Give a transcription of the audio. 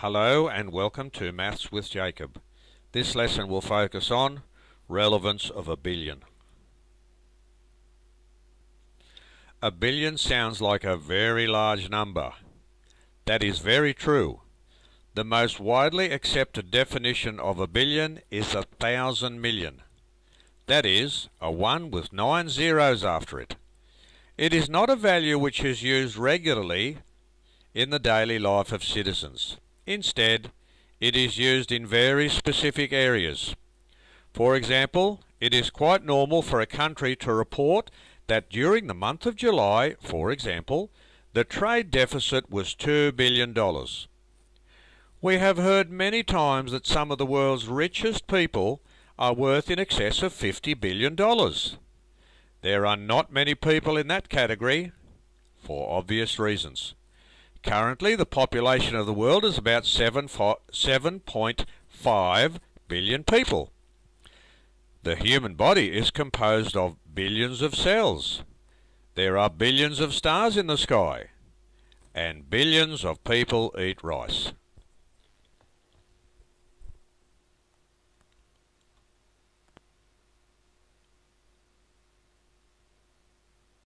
Hello and welcome to Maths with Jacob. This lesson will focus on relevance of a billion. A billion sounds like a very large number. That is very true. The most widely accepted definition of a billion is a thousand million. That is, a one with nine zeros after it. It is not a value which is used regularly in the daily life of citizens. Instead, it is used in very specific areas. For example, it is quite normal for a country to report that during the month of July, for example, the trade deficit was $2 billion. We have heard many times that some of the world's richest people are worth in excess of $50 billion. There are not many people in that category, for obvious reasons. Currently, the population of the world is about 7.5 billion people. The human body is composed of billions of cells. There are billions of stars in the sky. And billions of people eat rice.